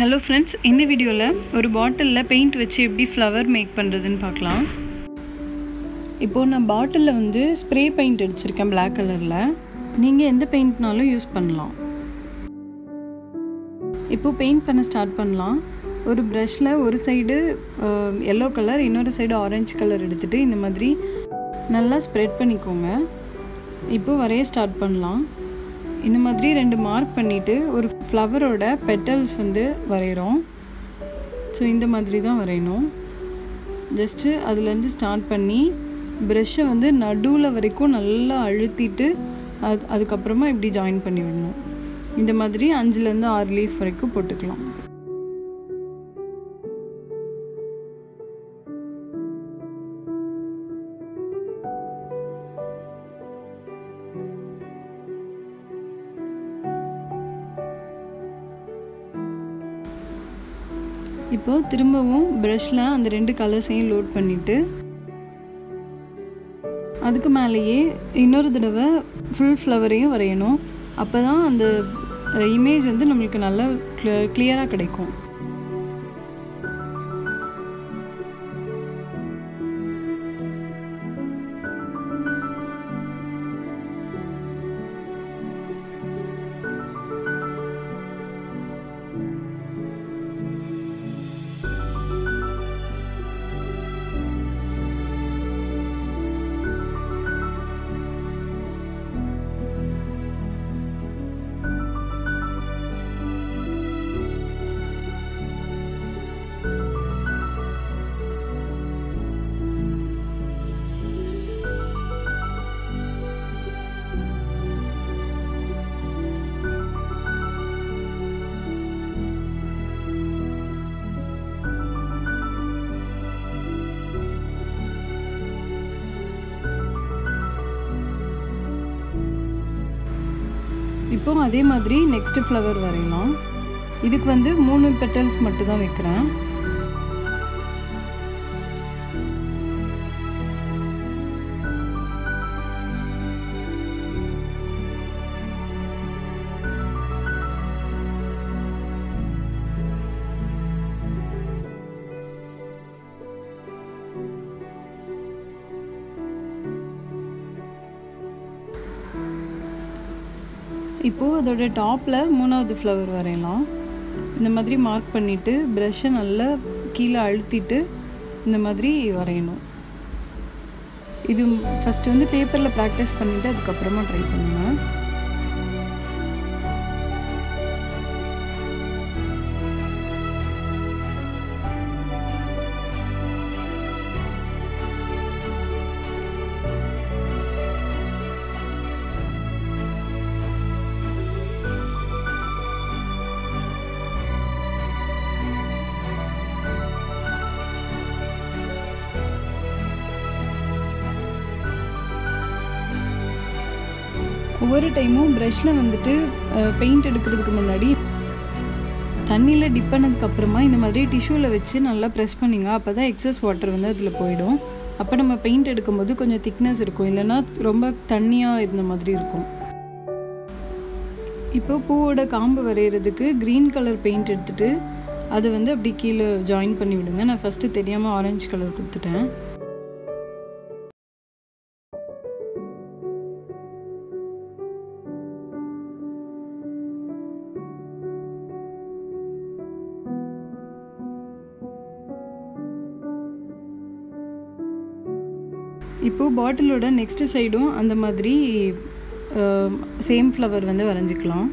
Hello friends இந்த வீடியோவில் ஒரு பாட்டிலில் பெயிண்ட் வச்சு எப்படி ஃப்ளவர் மேக் பண்ணுறதுன்னு பார்க்கலாம். இப்போது நான் பாட்டிலில் வந்து ஸ்ப்ரே பெயிண்ட் அடிச்சிருக்கேன் பிளாக் கலரில் நீங்கள் எந்த பெயிண்ட்னாலும் யூஸ் பண்ணலாம். இப்போது பெயிண்ட் பண்ண ஸ்டார்ட் பண்ணலாம். ஒரு ப்ரஷில் ஒரு சைடு எல்லோ கலர் இன்னொரு சைடு ஆரஞ்சு கலர் எடுத்துகிட்டு இந்த மாதிரி நல்லா ஸ்ப்ரெட் பண்ணிக்கோங்க. இப்போது வரைய ஸ்டார்ட் பண்ணலாம். இந்த மாதிரி ரெண்டு மார்க் பண்ணிவிட்டு ஒரு ஃப்ளவரோட பெட்டல்ஸ் வந்து வரைகிறோம் ஸோ இந்த மாதிரி தான் வரையணும். ஜஸ்ட்டு அதுலேருந்து ஸ்டார்ட் பண்ணி ப்ரெஷ்ஷை வந்து நடுவில் வரைக்கும் நல்லா அழுத்திட்டு அது அதுக்கப்புறமா இப்படி ஜாயின் பண்ணி விடணும். இந்த மாதிரி அஞ்சுலேருந்து ஆறு லீஃப் வரைக்கும் போட்டுக்கலாம். இப்போது திரும்பவும் ப்ரஷில் அந்த ரெண்டு கலர்ஸையும் லோட் பண்ணிவிட்டு அதுக்கு மேலேயே இன்னொரு தடவை ஃபுல் ஃப்ளவரையும் வரையணும். அப்போ தான் அந்த இமேஜ் வந்து நம்மளுக்கு நல்லா க்ளியராக கிடைக்கும். இப்போ அதே மாதிரி நெக்ஸ்ட் ஃப்ளவர் வரையலாம். இதுக்கு வந்து மூணு பெட்டல்ஸ் மட்டும் தான் வைக்கிறேன். இப்போது அதோட டாப்பில் மூணாவது ஃப்ளவர் வரையலாம். இந்த மாதிரி மார்க் பண்ணிவிட்டு ப்ரெஷ்ஷை நல்லா கீழே அழுத்திட்டு இந்த மாதிரி வரையணும். இது ஃபஸ்ட்டு வந்து பேப்பரில் ப்ராக்டிஸ் பண்ணிவிட்டு அதுக்கப்புறமா ட்ரை பண்ணுங்கள் ஒவ்வொரு டைமும் ப்ரஷில் வந்துட்டு பெயிண்ட் எடுக்கிறதுக்கு முன்னாடி தண்ணியில் டிப் பண்ணதுக்கப்புறமா இந்த மாதிரி டிஷ்யூவில் வச்சு நல்லா ப்ரெஸ் பண்ணிங்க அப்போ தான் எக்ஸஸ் வாட்டர் வந்து அதில் போயிடும். அப்போ நம்ம பெயிண்ட் எடுக்கும்போது கொஞ்சம் திக்னஸ் இருக்கும். இல்லைன்னா ரொம்ப தண்ணியாக இருந்த மாதிரி இருக்கும். இப்போ பூவோட காம்பு வரைகிறதுக்கு க்ரீன் கலர் பெயிண்ட் எடுத்துகிட்டு அதை வந்து அப்படி கீழே ஜாயின் பண்ணி விடுங்க நான் ஃபஸ்ட்டு தெரியாமல் ஆரஞ்சு கலர் கொடுத்துட்டேன். இப்போது பாட்டிலோட நெக்ஸ்ட் சைடும் அந்த மாதிரி சேம் ஃப்ளவர் வந்து வரைஞ்சிக்கலாம்.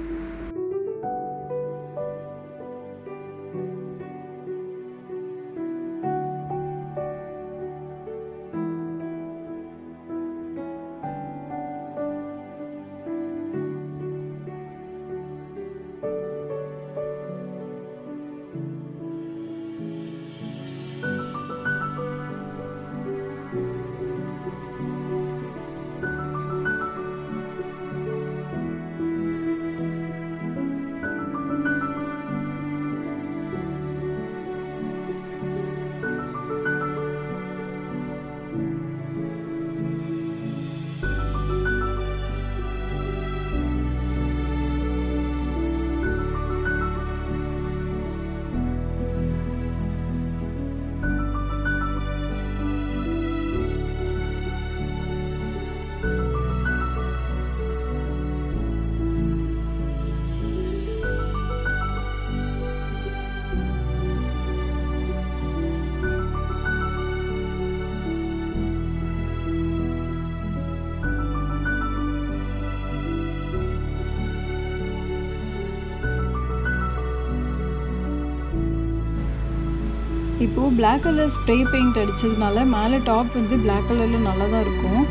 இப்போது பிளாக் கலர் ஸ்ப்ரே பெயிண்ட் அடித்ததுனால மேலே டாப் வந்து பிளாக் கலரில் நல்லா தான் இருக்கும்.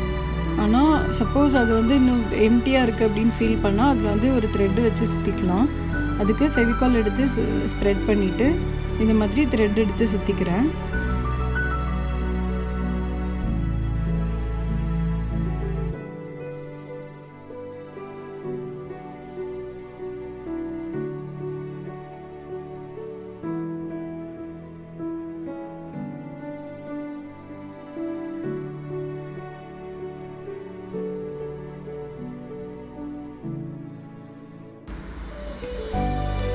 ஆனால் சப்போஸ் அது வந்து இன்னும் எம்டியாக இருக்குது அப்படின்னு ஃபீல் பண்ணால் அதில் வந்து ஒரு த்ரெட்டு வச்சு சுற்றிக்கலாம் அதுக்கு ஃபெவிகால் எடுத்து ஸ்ப்ரெட் பண்ணிவிட்டு இந்த மாதிரி த்ரெட் எடுத்து சுற்றிக்கிறேன்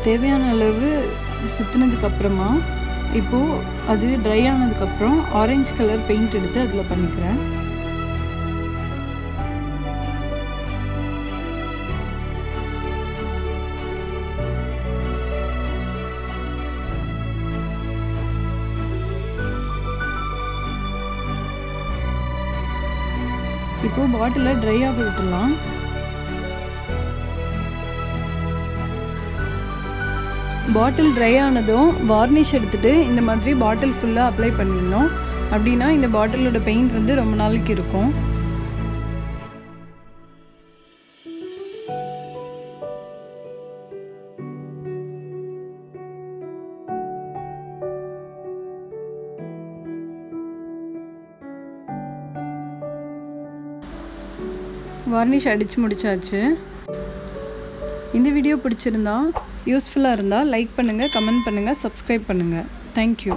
தேவையான அளவு சுற்றினதுக்கு அப்புறமா இப்போது அது ட்ரை ஆனதுக்கப்புறம் ஆரஞ்சு கலர் பெயிண்ட் எடுத்து அதில் பண்ணிக்கிறேன். இப்போது பாட்டிலை ட்ரை ஆக விட்டுடலாம் பாட்டில் ட்ரை ஆனதும் வார்னிஷ் எடுத்துகிட்டு இந்த மாதிரி பாட்டில் ஃபுல்லாக அப்ளை பண்ணிடணும் அப்படின்னா இந்த பாட்டிலோட பெயிண்ட் வந்து ரொம்ப நாளைக்கு இருக்கும். வார்னிஷ் அடித்து முடிச்சாச்சு. இந்த வீடியோ பிடிச்சிருந்தா யூஸ்ஃபுல்லாக இருந்தால் லைக் பண்ணுங்கள் கமெண்ட் பண்ணுங்கள் சப்ஸ்கிரைப் பண்ணுங்கள் தேங்க்யூ